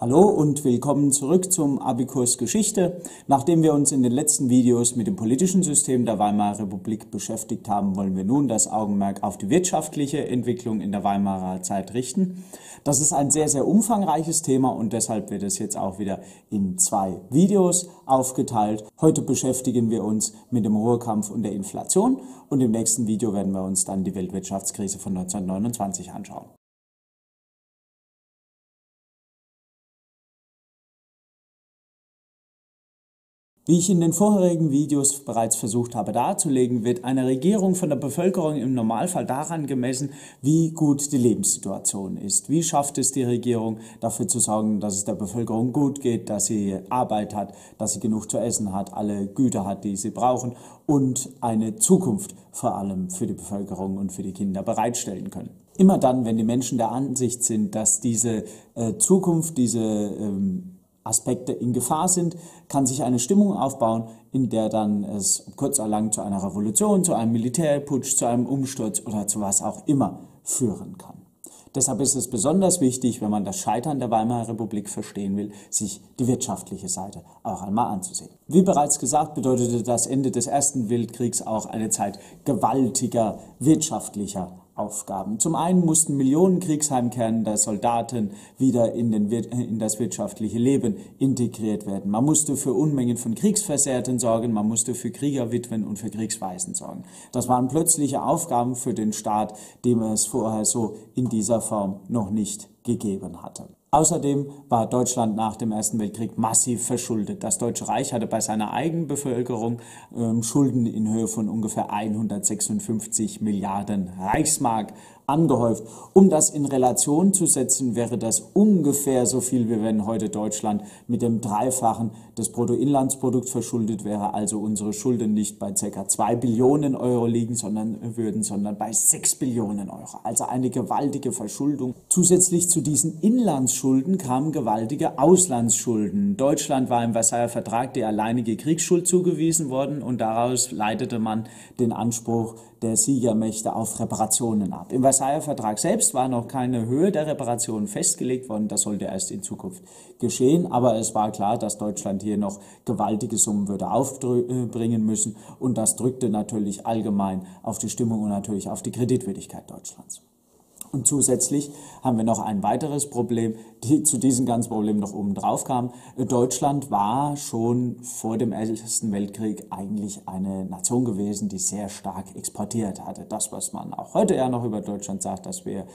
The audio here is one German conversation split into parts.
Hallo und willkommen zurück zum Abikurs Geschichte. Nachdem wir uns in den letzten Videos mit dem politischen System der Weimarer Republik beschäftigt haben, wollen wir nun das Augenmerk auf die wirtschaftliche Entwicklung in der Weimarer Zeit richten. Das ist ein sehr, sehr umfangreiches Thema und deshalb wird es jetzt auch wieder in zwei Videos aufgeteilt. Heute beschäftigen wir uns mit dem Ruhrkampf und der Inflation und im nächsten Video werden wir uns dann die Weltwirtschaftskrise von 1929 anschauen. Wie ich in den vorherigen Videos bereits versucht habe darzulegen, wird eine Regierung von der Bevölkerung im Normalfall daran gemessen, wie gut die Lebenssituation ist. Wie schafft es die Regierung, dafür zu sorgen, dass es der Bevölkerung gut geht, dass sie Arbeit hat, dass sie genug zu essen hat, alle Güter hat, die sie brauchen und eine Zukunft vor allem für die Bevölkerung und für die Kinder bereitstellen können. Immer dann, wenn die Menschen der Ansicht sind, dass diese äh, Zukunft, diese ähm, Aspekte in Gefahr sind, kann sich eine Stimmung aufbauen, in der dann es kurz oder lang zu einer Revolution, zu einem Militärputsch, zu einem Umsturz oder zu was auch immer führen kann. Deshalb ist es besonders wichtig, wenn man das Scheitern der Weimarer Republik verstehen will, sich die wirtschaftliche Seite auch einmal anzusehen. Wie bereits gesagt, bedeutete das Ende des Ersten Weltkriegs auch eine Zeit gewaltiger wirtschaftlicher Aufgaben. Zum einen mussten Millionen Kriegsheimkehren der Soldaten wieder in, den, in, das wirtschaftliche Leben integriert werden. Man musste für Unmengen von Kriegsversehrten sorgen, man musste für Kriegerwitwen und für Kriegsweisen sorgen. Das waren plötzliche Aufgaben für den Staat, dem es vorher so in dieser Form noch nicht gegeben hatte. Außerdem war Deutschland nach dem Ersten Weltkrieg massiv verschuldet. Das Deutsche Reich hatte bei seiner eigenen Bevölkerung ähm, Schulden in Höhe von ungefähr 156 Milliarden Reichsmark angehäuft. Um das in Relation zu setzen, wäre das ungefähr so viel, wie wenn heute Deutschland mit dem Dreifachen des Bruttoinlandsprodukts verschuldet wäre, also unsere Schulden nicht bei ca. 2 Billionen Euro liegen, sondern würden, sondern bei 6 Billionen Euro. Also eine gewaltige Verschuldung. Zusätzlich zu diesen Inlandsschulden kamen gewaltige Auslandsschulden. Deutschland war im Versailler Vertrag die alleinige Kriegsschuld zugewiesen worden und daraus leitete man den Anspruch der Siegermächte auf Reparationen ab. Im Versailler Vertrag selbst war noch keine Höhe der Reparationen festgelegt worden. Das sollte erst in Zukunft geschehen. Aber es war klar, dass Deutschland hier noch gewaltige Summen würde aufbringen müssen. Und das drückte natürlich allgemein auf die Stimmung und natürlich auf die Kreditwürdigkeit Deutschlands. Und zusätzlich haben wir noch ein weiteres Problem, die zu diesem ganzen Problem noch oben drauf kam. Deutschland war schon vor dem Ersten Weltkrieg eigentlich eine Nation gewesen, die sehr stark exportiert hatte. Das, was man auch heute ja noch über Deutschland sagt, dass wir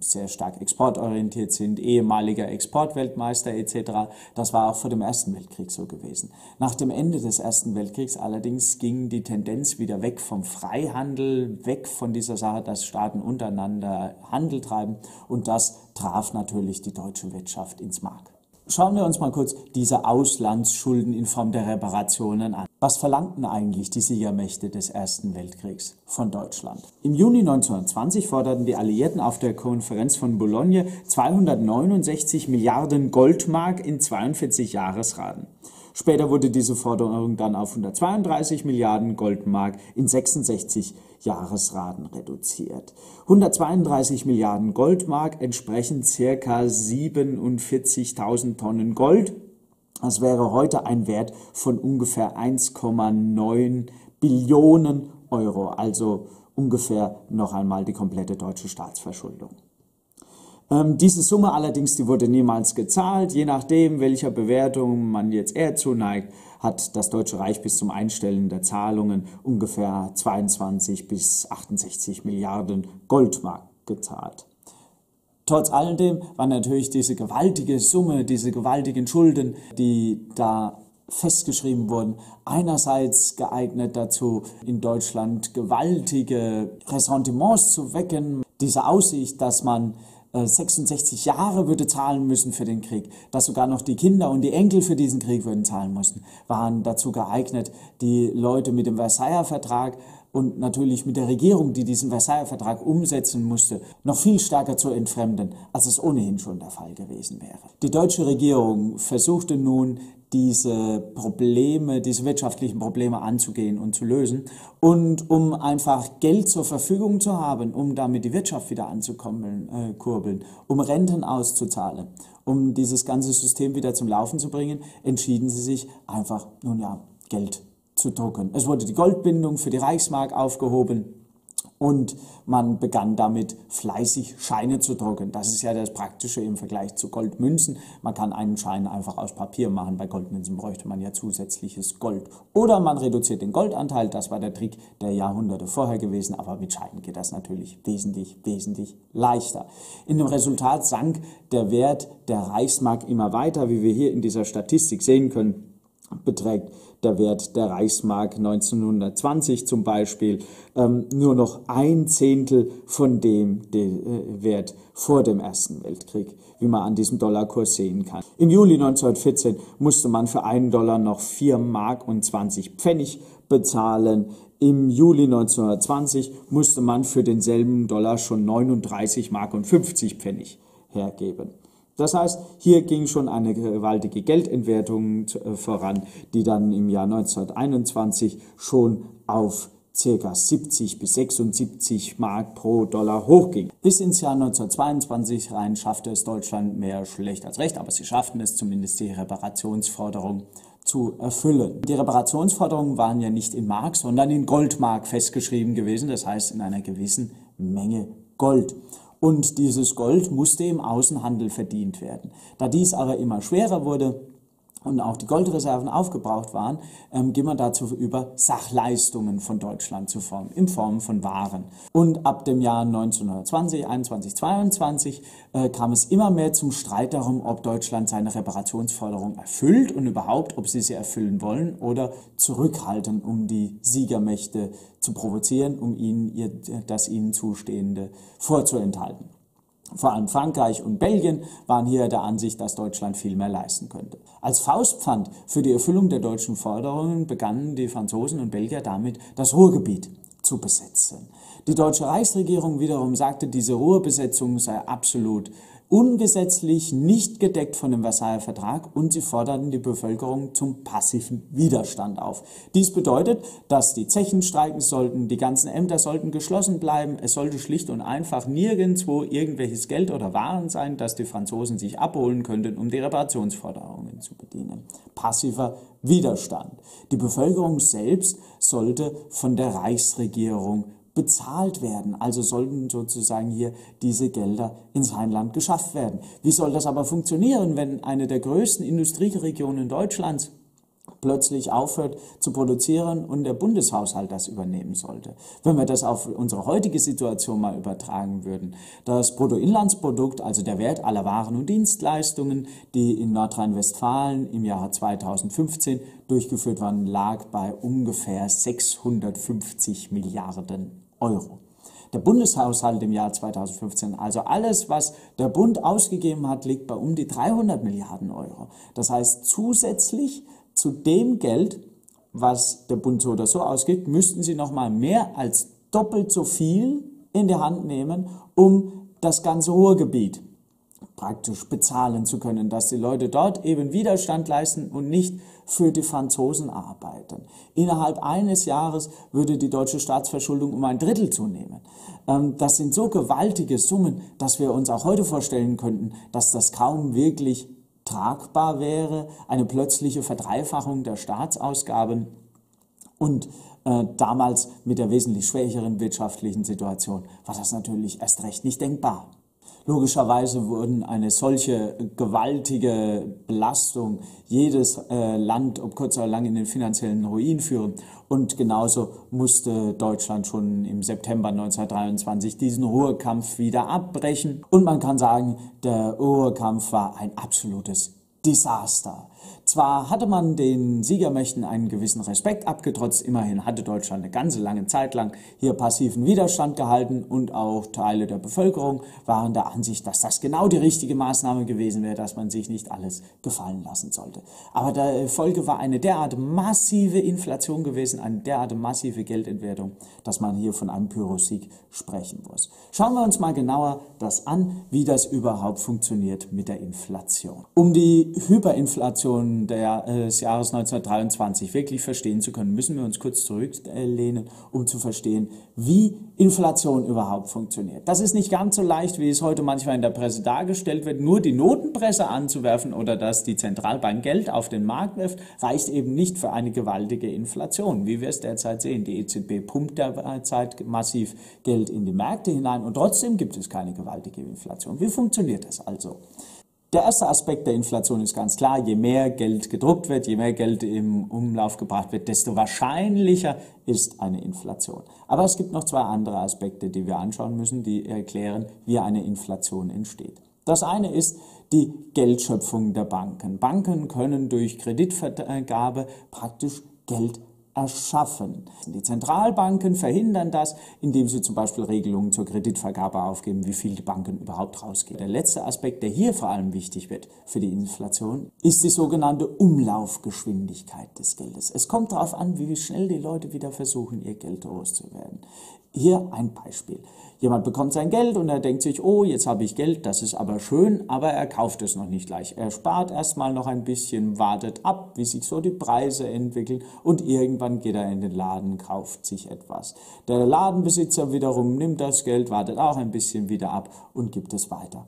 sehr stark exportorientiert sind, ehemaliger Exportweltmeister etc., das war auch vor dem Ersten Weltkrieg so gewesen. Nach dem Ende des Ersten Weltkriegs allerdings ging die Tendenz wieder weg vom Freihandel, weg von dieser Sache, dass Staaten untereinander Handel treiben und das traf natürlich die deutsche Wirtschaft ins Mark. Schauen wir uns mal kurz diese Auslandsschulden in Form der Reparationen an. Was verlangten eigentlich die Siegermächte des Ersten Weltkriegs von Deutschland? Im Juni 1920 forderten die Alliierten auf der Konferenz von Boulogne 269 Milliarden Goldmark in 42 Jahresraten. Später wurde diese Forderung dann auf 132 Milliarden Goldmark in 66 Jahresraten reduziert. 132 Milliarden Goldmark entsprechen circa 47.000 Tonnen Gold. Das wäre heute ein Wert von ungefähr 1,9 Billionen Euro, also ungefähr noch einmal die komplette deutsche Staatsverschuldung. Ähm, diese Summe allerdings, die wurde niemals gezahlt. Je nachdem, welcher Bewertung man jetzt eher zuneigt, hat das Deutsche Reich bis zum Einstellen der Zahlungen ungefähr 22 bis 68 Milliarden Goldmark gezahlt. Trotz alledem war natürlich diese gewaltige Summe, diese gewaltigen Schulden, die da festgeschrieben wurden, einerseits geeignet dazu, in Deutschland gewaltige Ressentiments zu wecken, diese Aussicht, dass man 66 äh, Jahre würde zahlen müssen für den Krieg, dass sogar noch die Kinder und die Enkel für diesen Krieg würden zahlen müssen, waren dazu geeignet, die Leute mit dem Versailler Vertrag und natürlich mit der Regierung, die diesen Versailler Vertrag umsetzen musste, noch viel stärker zu entfremden, als es ohnehin schon der Fall gewesen wäre. Die deutsche Regierung versuchte nun, diese Probleme, diese wirtschaftlichen Probleme anzugehen und zu lösen. Und um einfach Geld zur Verfügung zu haben, um damit die Wirtschaft wieder anzukurbeln, äh, kurbeln, um Renten auszuzahlen um dieses ganze System wieder zum Laufen zu bringen, entschieden sie sich einfach, nun ja, Geld zu drucken. Es wurde die Goldbindung für die Reichsmark aufgehoben und man begann damit fleißig Scheine zu drucken. Das ist ja das Praktische im Vergleich zu Goldmünzen. Man kann einen Schein einfach aus Papier machen. Bei Goldmünzen bräuchte man ja zusätzliches Gold. Oder man reduziert den Goldanteil. Das war der Trick der Jahrhunderte vorher gewesen. Aber mit Scheinen geht das natürlich wesentlich, wesentlich leichter. In dem Resultat sank der Wert der Reichsmark immer weiter, wie wir hier in dieser Statistik sehen können beträgt der Wert der Reichsmark 1920 zum Beispiel ähm, nur noch ein Zehntel von dem der äh, Wert vor dem Ersten Weltkrieg, wie man an diesem Dollarkurs sehen kann. Im Juli 1914 musste man für einen Dollar noch 4 Mark und 20 Pfennig bezahlen. Im Juli 1920 musste man für denselben Dollar schon 39 Mark und 50 Pfennig hergeben. Das heißt, hier ging schon eine gewaltige Geldentwertung äh, voran, die dann im Jahr 1921 schon auf ca. 70 bis 76 Mark pro Dollar hochging. Bis ins Jahr 1922 rein schaffte es Deutschland mehr schlecht als recht, aber sie schafften es zumindest die Reparationsforderung zu erfüllen. Die Reparationsforderungen waren ja nicht in Mark, sondern in Goldmark festgeschrieben gewesen, das heißt in einer gewissen Menge Gold und dieses Gold musste im Außenhandel verdient werden. Da dies aber immer schwerer wurde, und auch die Goldreserven aufgebraucht waren, ähm, ging man dazu über, Sachleistungen von Deutschland zu formen, in Form von Waren. Und ab dem Jahr 1920, 21, 22 äh, kam es immer mehr zum Streit darum, ob Deutschland seine Reparationsforderung erfüllt und überhaupt, ob sie sie erfüllen wollen oder zurückhalten, um die Siegermächte zu provozieren, um ihnen ihr, das ihnen Zustehende vorzuenthalten. Vor allem Frankreich und Belgien waren hier der Ansicht, dass Deutschland viel mehr leisten könnte. Als Faustpfand für die Erfüllung der deutschen Forderungen begannen die Franzosen und Belgier damit, das Ruhrgebiet zu besetzen. Die deutsche Reichsregierung wiederum sagte, diese Ruhrbesetzung sei absolut ungesetzlich, nicht gedeckt von dem Versailler Vertrag und sie forderten die Bevölkerung zum passiven Widerstand auf. Dies bedeutet, dass die Zechen streiken sollten, die ganzen Ämter sollten geschlossen bleiben, es sollte schlicht und einfach nirgendwo irgendwelches Geld oder Waren sein, das die Franzosen sich abholen könnten, um die Reparationsforderungen zu bedienen. Passiver Widerstand. Die Bevölkerung selbst sollte von der Reichsregierung bezahlt werden. Also sollten sozusagen hier diese Gelder ins Rheinland geschafft werden. Wie soll das aber funktionieren, wenn eine der größten Industrieregionen Deutschlands plötzlich aufhört zu produzieren und der Bundeshaushalt das übernehmen sollte. Wenn wir das auf unsere heutige Situation mal übertragen würden, das Bruttoinlandsprodukt, also der Wert aller Waren und Dienstleistungen, die in Nordrhein-Westfalen im Jahre 2015 durchgeführt waren, lag bei ungefähr 650 Milliarden Euro. Der Bundeshaushalt im Jahr 2015, also alles, was der Bund ausgegeben hat, liegt bei um die 300 Milliarden Euro. Das heißt, zusätzlich zu dem Geld, was der Bund so oder so ausgibt, müssten sie nochmal mehr als doppelt so viel in die Hand nehmen, um das ganze Ruhrgebiet praktisch bezahlen zu können, dass die Leute dort eben Widerstand leisten und nicht für die Franzosen arbeiten. Innerhalb eines Jahres würde die deutsche Staatsverschuldung um ein Drittel zunehmen. Ähm, das sind so gewaltige Summen, dass wir uns auch heute vorstellen könnten, dass das kaum wirklich tragbar wäre, eine plötzliche Verdreifachung der Staatsausgaben und äh, damals mit der wesentlich schwächeren wirtschaftlichen Situation war das natürlich erst recht nicht denkbar. Logischerweise würden eine solche gewaltige Belastung jedes äh, Land, ob kurz oder lang, in den finanziellen Ruin führen. Und genauso musste Deutschland schon im September 1923 diesen Ruhrkampf wieder abbrechen. Und man kann sagen, der Ruhrkampf war ein absolutes Desaster. Zwar hatte man den Siegermächten einen gewissen Respekt abgetrotzt, immerhin hatte Deutschland eine ganze lange Zeit lang hier passiven Widerstand gehalten und auch Teile der Bevölkerung waren der Ansicht, dass das genau die richtige Maßnahme gewesen wäre, dass man sich nicht alles gefallen lassen sollte. Aber der Folge war eine derart massive Inflation gewesen, eine derart massive Geldentwertung, dass man hier von einem Pyrrhussieg sprechen muss. Schauen wir uns mal genauer das an, wie das überhaupt funktioniert mit der Inflation. Um die Hyperinflation Inflation des Jahres 1923 wirklich verstehen zu können, müssen wir uns kurz zurücklehnen, um zu verstehen, wie Inflation überhaupt funktioniert. Das ist nicht ganz so leicht, wie es heute manchmal in der Presse dargestellt wird. Nur die Notenpresse anzuwerfen oder dass die Zentralbank Geld auf den Markt wirft, reicht eben nicht für eine gewaltige Inflation, wie wir es derzeit sehen. Die EZB pumpt derzeit massiv Geld in die Märkte hinein und trotzdem gibt es keine gewaltige Inflation. Wie funktioniert das also? Der erste Aspekt der Inflation ist ganz klar, je mehr Geld gedruckt wird, je mehr Geld im Umlauf gebracht wird, desto wahrscheinlicher ist eine Inflation. Aber es gibt noch zwei andere Aspekte, die wir anschauen müssen, die erklären, wie eine Inflation entsteht. Das eine ist die Geldschöpfung der Banken. Banken können durch Kreditvergabe praktisch Geld erschaffen. Die Zentralbanken verhindern das, indem sie zum Beispiel Regelungen zur Kreditvergabe aufgeben, wie viel die Banken überhaupt rausgeben. Der letzte Aspekt, der hier vor allem wichtig wird für die Inflation, ist die sogenannte Umlaufgeschwindigkeit des Geldes. Es kommt darauf an, wie schnell die Leute wieder versuchen, ihr Geld loszuwerden. Hier ein Beispiel. Jemand bekommt sein Geld und er denkt sich, oh, jetzt habe ich Geld, das ist aber schön, aber er kauft es noch nicht gleich. Er spart erstmal noch ein bisschen, wartet ab, wie sich so die Preise entwickeln und irgendwann geht er in den Laden, kauft sich etwas. Der Ladenbesitzer wiederum nimmt das Geld, wartet auch ein bisschen wieder ab und gibt es weiter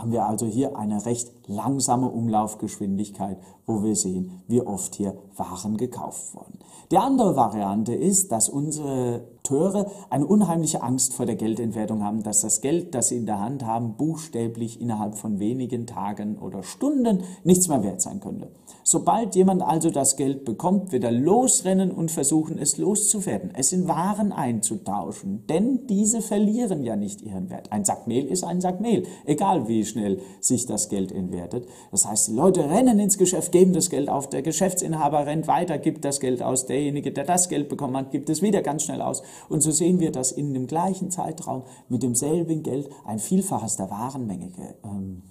haben wir also hier eine recht langsame Umlaufgeschwindigkeit, wo wir sehen, wie oft hier Waren gekauft wurden. Die andere Variante ist, dass unsere Akteure eine unheimliche Angst vor der Geldentwertung haben, dass das Geld, das sie in der Hand haben, buchstäblich innerhalb von wenigen Tagen oder Stunden nichts mehr wert sein könnte. Sobald jemand also das Geld bekommt, wird er losrennen und versuchen, es loszuwerden, es in Waren einzutauschen, denn diese verlieren ja nicht ihren Wert. Ein Sack Mehl ist ein Sack Mehl, egal wie schnell sich das Geld entwertet. Das heißt, die Leute rennen ins Geschäft, geben das Geld auf, der Geschäftsinhaber rennt weiter, gibt das Geld aus, derjenige, der das Geld bekommen hat, gibt es wieder ganz schnell aus und so sehen wir, dass in dem gleichen Zeitraum mit demselben Geld ein Vielfaches der Warenmenge ähm,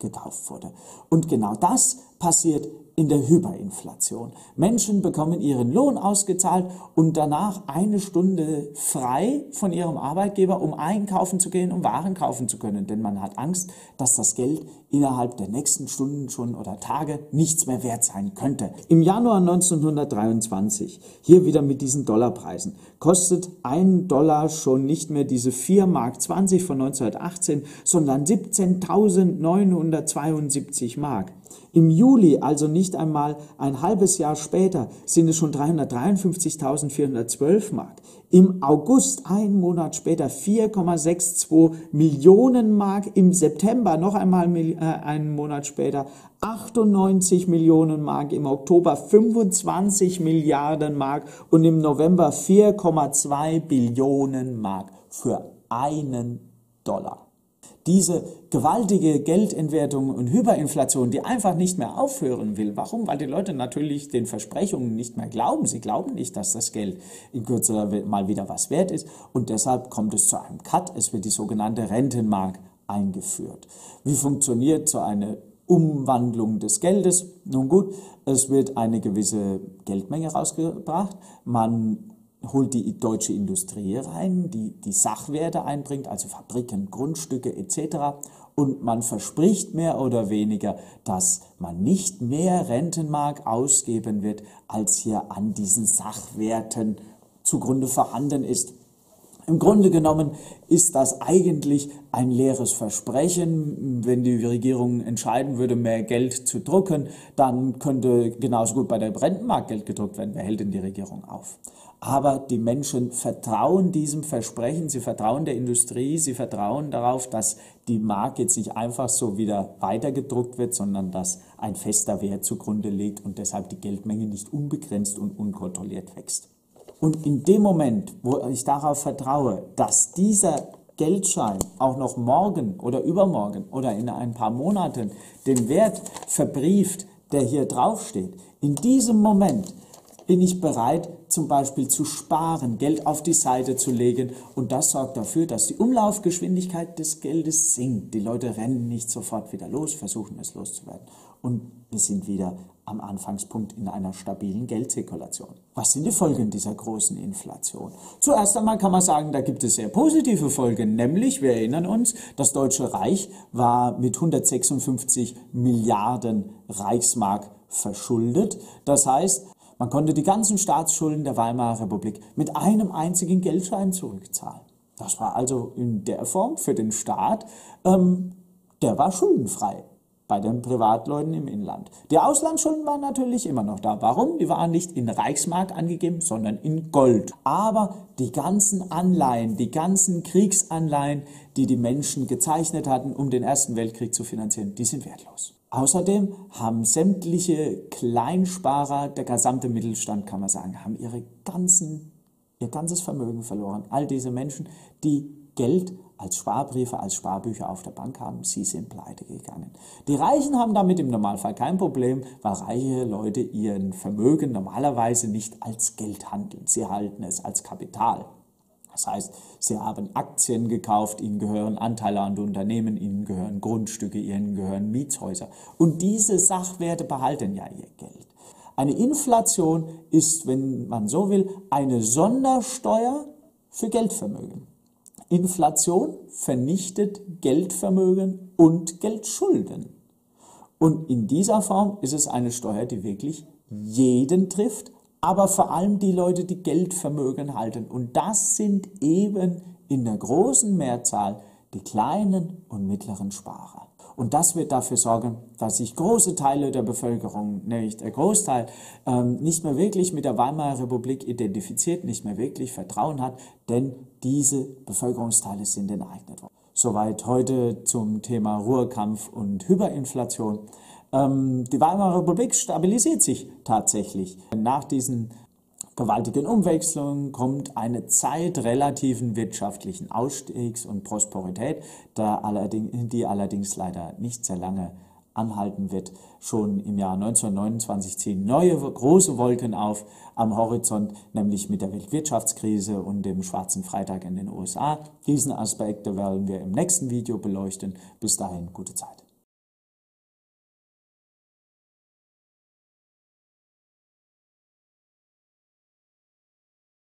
gekauft wurde. Und genau das passiert in der Hyperinflation. Menschen bekommen ihren Lohn ausgezahlt und danach eine Stunde frei von ihrem Arbeitgeber, um einkaufen zu gehen, um Waren kaufen zu können. Denn man hat Angst, dass das Geld innerhalb der nächsten Stunden schon oder Tage nichts mehr wert sein könnte. Im Januar 1923, hier wieder mit diesen Dollarpreisen, kostet ein Dollar schon nicht mehr diese 4 Mark 20 von 1918, sondern 17.972 Mark. Im Juli, also nicht einmal ein halbes Jahr später, sind es schon 353.412 Mark. Im August, ein Monat später, 4,62 Millionen Mark. Im September, noch einmal äh, einen Monat später, 98 Millionen Mark. Im Oktober 25 Milliarden Mark. Und im November 4,2 Billionen Mark für einen Dollar diese gewaltige Geldentwertung und Hyperinflation, die einfach nicht mehr aufhören will. Warum? Weil die Leute natürlich den Versprechungen nicht mehr glauben. Sie glauben nicht, dass das Geld in Kürze mal wieder was wert ist. Und deshalb kommt es zu einem Cut. Es wird die sogenannte Rentenmark eingeführt. Wie funktioniert so eine Umwandlung des Geldes? Nun gut, es wird eine gewisse Geldmenge rausgebracht. Man holt die deutsche Industrie rein, die die Sachwerte einbringt, also Fabriken, Grundstücke etc. Und man verspricht mehr oder weniger, dass man nicht mehr Rentenmark ausgeben wird, als hier an diesen Sachwerten zugrunde vorhanden ist. Im Grunde genommen ist das eigentlich ein leeres Versprechen. Wenn die Regierung entscheiden würde, mehr Geld zu drucken, dann könnte genauso gut bei der Rentenmark Geld gedruckt werden. Wer hält denn die Regierung auf? Aber die Menschen vertrauen diesem Versprechen, sie vertrauen der Industrie, sie vertrauen darauf, dass die Mark jetzt nicht einfach so wieder weitergedruckt wird, sondern dass ein fester Wert zugrunde liegt und deshalb die Geldmenge nicht unbegrenzt und unkontrolliert wächst. Und in dem Moment, wo ich darauf vertraue, dass dieser Geldschein auch noch morgen oder übermorgen oder in ein paar Monaten den Wert verbrieft, der hier draufsteht, in diesem Moment bin ich bereit, zum Beispiel zu sparen, Geld auf die Seite zu legen. Und das sorgt dafür, dass die Umlaufgeschwindigkeit des Geldes sinkt. Die Leute rennen nicht sofort wieder los, versuchen es loszuwerden. Und wir sind wieder am Anfangspunkt in einer stabilen Geldzirkulation. Was sind die Folgen dieser großen Inflation? Zuerst einmal kann man sagen, da gibt es sehr positive Folgen, nämlich, wir erinnern uns, das Deutsche Reich war mit 156 Milliarden Reichsmark verschuldet. Das heißt, man konnte die ganzen Staatsschulden der Weimarer Republik mit einem einzigen Geldschein zurückzahlen. Das war also in der Form für den Staat, ähm, der war schuldenfrei bei den Privatleuten im Inland. Die Auslandsschulden waren natürlich immer noch da. Warum? Die waren nicht in Reichsmark angegeben, sondern in Gold. Aber die ganzen Anleihen, die ganzen Kriegsanleihen, die die Menschen gezeichnet hatten, um den Ersten Weltkrieg zu finanzieren, die sind wertlos. Außerdem haben sämtliche Kleinsparer, der gesamte Mittelstand, kann man sagen, haben ihre ganzen, ihr ganzes Vermögen verloren. All diese Menschen, die Geld als Sparbriefe, als Sparbücher auf der Bank haben, sie sind pleite gegangen. Die Reichen haben damit im Normalfall kein Problem, weil reiche Leute ihren Vermögen normalerweise nicht als Geld handeln. Sie halten es als Kapital. Das heißt, sie haben Aktien gekauft, ihnen gehören Anteile an Unternehmen, ihnen gehören Grundstücke, ihnen gehören Mietshäuser. Und diese Sachwerte behalten ja ihr Geld. Eine Inflation ist, wenn man so will, eine Sondersteuer für Geldvermögen. Inflation vernichtet Geldvermögen und Geldschulden. Und in dieser Form ist es eine Steuer, die wirklich jeden trifft, aber vor allem die Leute, die Geldvermögen halten. Und das sind eben in der großen Mehrzahl die kleinen und mittleren Sparer. Und das wird dafür sorgen, dass sich große Teile der Bevölkerung, nämlich der Großteil, ähm, nicht mehr wirklich mit der Weimarer Republik identifiziert, nicht mehr wirklich Vertrauen hat, denn diese Bevölkerungsteile sind enteignet worden. Soweit heute zum Thema Ruhrkampf und Hyperinflation. Ähm, die Weimarer Republik stabilisiert sich tatsächlich. Nach diesen gewaltigen Umwechslungen kommt eine Zeit relativen wirtschaftlichen Ausstiegs und Prosperität, die allerdings leider nicht sehr lange anhalten wird. Schon im Jahr 1929 ziehen neue große Wolken auf am Horizont, nämlich mit der Weltwirtschaftskrise und dem Schwarzen Freitag in den USA. Diesen Aspekt werden wir im nächsten Video beleuchten. Bis dahin, gute Zeit.